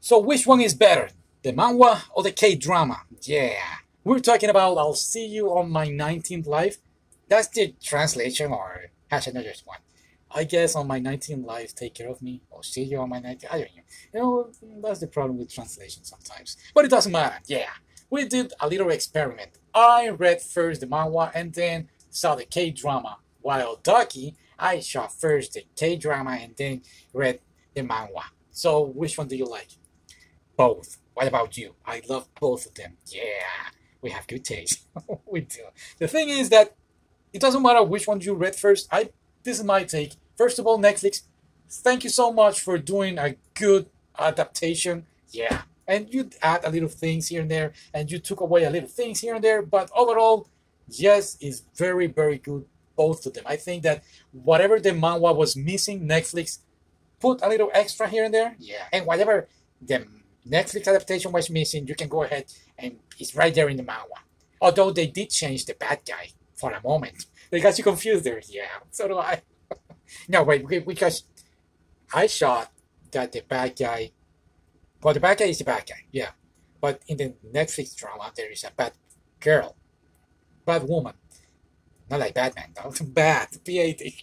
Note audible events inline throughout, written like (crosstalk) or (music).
So which one is better, the manhwa or the K-drama? Yeah, we're talking about I'll see you on my 19th life. That's the translation or has another one. I guess on my 19th life, take care of me, or see you on my 19th. I don't know. You know, that's the problem with translation sometimes. But it doesn't matter. Yeah, we did a little experiment. I read first the manhwa and then saw the K-drama. While Ducky, I saw first the K-drama and then read the manhwa. So which one do you like? Both. What about you? I love both of them. Yeah, we have good taste. (laughs) we do. The thing is that it doesn't matter which one you read first. I this is my take. First of all, Netflix, thank you so much for doing a good adaptation. Yeah, and you add a little things here and there, and you took away a little things here and there, but overall, yes, it's very very good. Both of them. I think that whatever the manhwa was missing, Netflix put a little extra here and there. Yeah, and whatever the Netflix adaptation was missing, you can go ahead and it's right there in the manhwa. Although they did change the bad guy for a moment. They got you confused there. Yeah, (laughs) so do I. (laughs) no, wait, because I thought that the bad guy, well, the bad guy is the bad guy, yeah. But in the Netflix drama, there is a bad girl, bad woman. Not like Batman, though. (laughs) Bat, B-A-D.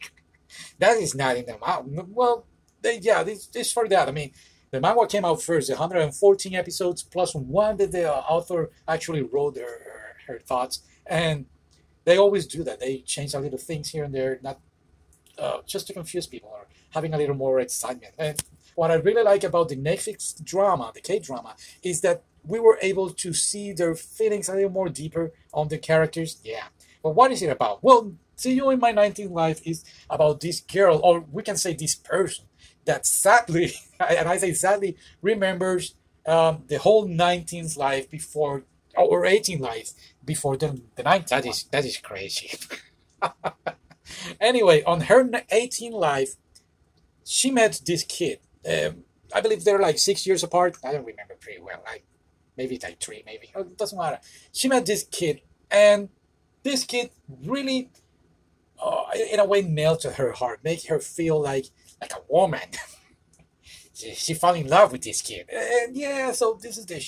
That is not in the manga. Well, they, yeah, this, this for that. I mean, the manga came out first, 114 episodes plus one that the author actually wrote her, her, her thoughts. And they always do that. They change a little things here and there, not uh, just to confuse people or having a little more excitement. And what I really like about the Netflix drama, the K drama, is that we were able to see their feelings a little more deeper on the characters. Yeah. But what is it about? Well, See You in My 19th Life is about this girl, or we can say this person, that sadly, (laughs) and I say sadly, remembers um, the whole 19th life before, or 18th life before the, the 19th. That is, that is crazy. (laughs) anyway, on her 18th life, she met this kid. Um, I believe they're like six years apart. I don't remember pretty well. Like maybe like three, maybe. It doesn't matter. She met this kid, and this kid really, uh, in a way, melted her heart, make her feel like like a woman. (laughs) she, she fell in love with this kid, and yeah, so this is the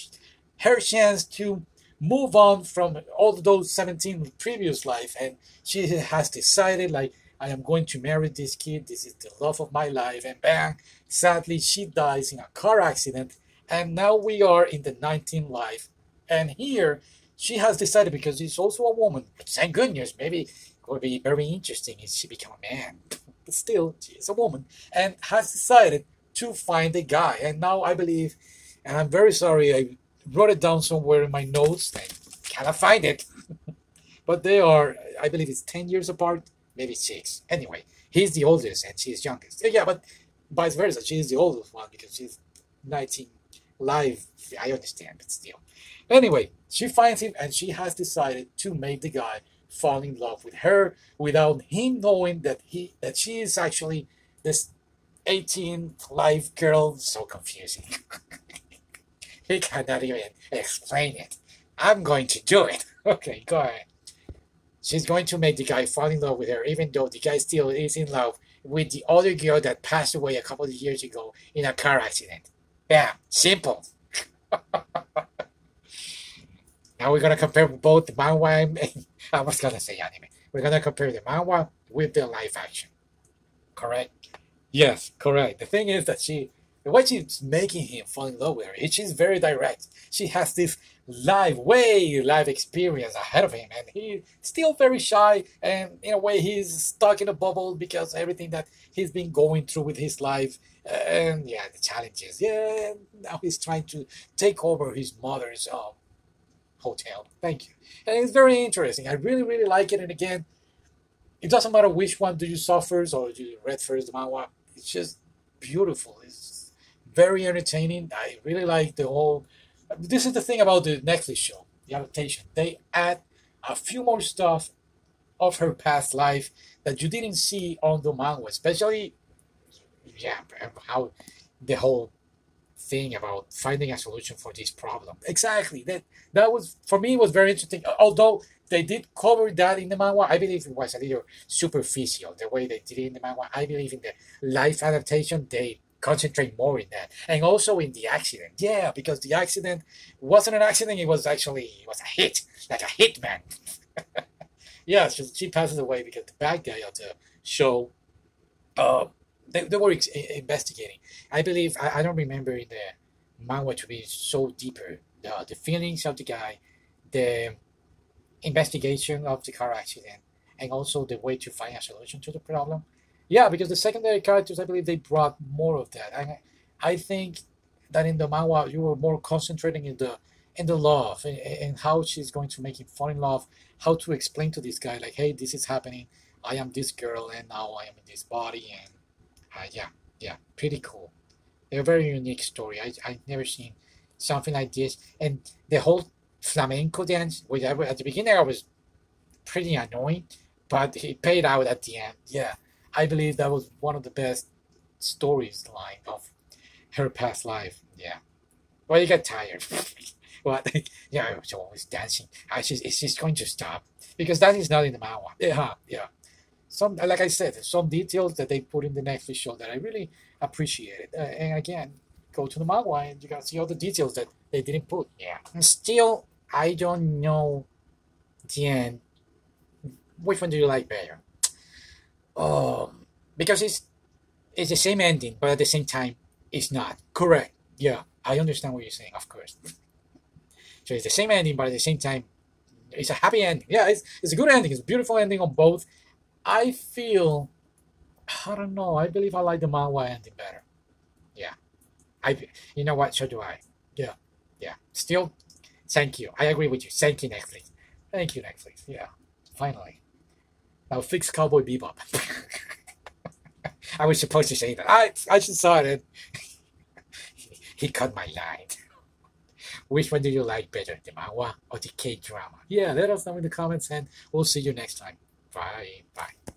her chance to move on from all those 17 previous life, and she has decided like I am going to marry this kid. This is the love of my life, and bang! Sadly, she dies in a car accident, and now we are in the 19th life, and here she has decided because she's also a woman. Thank goodness, maybe it would be very interesting if she become a man (laughs) but still, she is a woman, and has decided to find a guy. And now I believe, and I'm very sorry, I wrote it down somewhere in my notes. I cannot find it. (laughs) but they are, I believe it's 10 years apart, maybe six. Anyway, he's the oldest and she's youngest. Yeah, but vice versa. She's the oldest one because she's 19 live. I understand, but still. Anyway, she finds him and she has decided to make the guy fall in love with her without him knowing that he that she is actually this 18 live girl. So confusing. (laughs) he cannot even explain it. I'm going to do it. (laughs) Okay, go ahead. She's going to make the guy fall in love with her, even though the guy still is in love with the other girl that passed away a couple of years ago in a car accident. Yeah, simple. (laughs) now we're gonna compare both manhwa and (laughs) I was gonna say anime. We're gonna compare the manhwa with the live action. Correct? Yes, correct. The thing is that she, the way she's making him fall in love with her, she's very direct. She has this live, way live experience ahead of him, and he's still very shy. And in a way, he's stuck in a bubble because everything that he's been going through with his life, and yeah, the challenges. Yeah, now he's trying to take over his mother's um, hotel. Thank you. And it's very interesting. I really, really like it. And again, it doesn't matter which one do you saw first or you read first the manhwa. It's just beautiful. It's very entertaining. I really like the whole. This is the thing about the Netflix show, the adaptation. They add a few more stuff of her past life that you didn't see on the manga, especially, yeah, how the whole thing about finding a solution for this problem. Exactly. That that was for me was very interesting. Although they did cover that in the manga, I believe it was a little superficial the way they did it in the manga. I believe in the live adaptation they concentrate more in that, and also in the accident. Yeah, because the accident wasn't an accident; it was actually it was a hit, like a hit man (laughs) yeah, so she passes away because the bad guy of the show. Uh, they, they were ex- investigating. I believe I, I don't remember in the manga to be so deeper. The, the feelings of the guy, the investigation of the car accident, and also the way to find a solution to the problem. Yeah, because the secondary characters, I believe they brought more of that. And I think that in the manga you were more concentrating in the in the love and, and how she's going to make him fall in love, how to explain to this guy like, hey, this is happening. I am this girl and now I am in this body and uh, yeah, yeah, pretty cool. They're a very unique story. I I never seen something like this, and the whole flamenco dance, which I, at the beginning I was pretty annoying, but it paid out at the end. Yeah, I believe that was one of the best stories line of her past life. Yeah, well, you get tired. (laughs) what? (laughs) yeah, was always dancing. I just, it's just going to stop because that is not in the manhwa. Yeah, yeah some like I said, some details that they put in the Netflix show that I really appreciated. Uh, and again, go to the manhwa and you gotta see all the details that they didn't put. Yeah. And still, I don't know the end. Which one do you like better? Um, because it's it's the same ending, but at the same time, it's not correct. Yeah, I understand what you're saying, of course. so it's the same ending, but at the same time, it's a happy ending. Yeah, it's, it's a good ending. It's a beautiful ending on both I feel, I don't know. I believe I like the manhwa ending better. Yeah, I. You know what? So do I. Yeah, yeah. Still, thank you. I agree with you. Thank you, Netflix. Thank you, Netflix. Yeah, finally. Now fix Cowboy Bebop. (laughs) I was supposed to say that. I I just saw it. (laughs) he cut my line. Which one do you like better, the manhwa or the K drama? Yeah, let us know in the comments, and we'll see you next time. Bye. Bye.